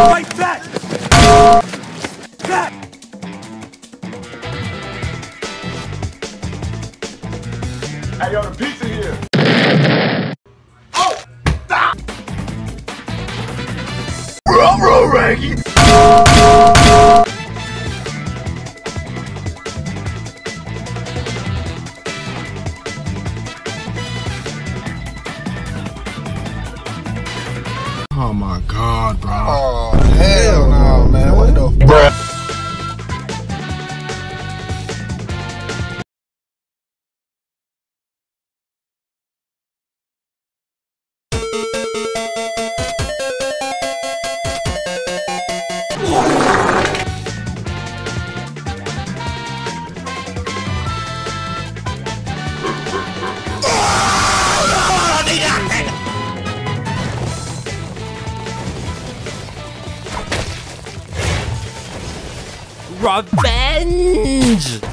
Fight back! Back! Hey, yo, the pizza here! Oh! Stop! Rum, rum, Ranky! Oh my god, bro. Oh, hell no, Revenge!